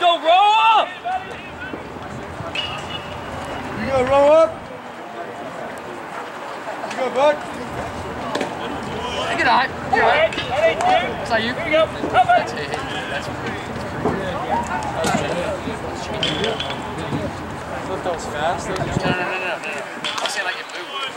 Go roll up! You gonna roll up? You go, bud? Good night. Good night. Is that you? Here you go. That's it. That's pretty. That's pretty good. That was fast. No, no, no, no. no. I was saying like it moved.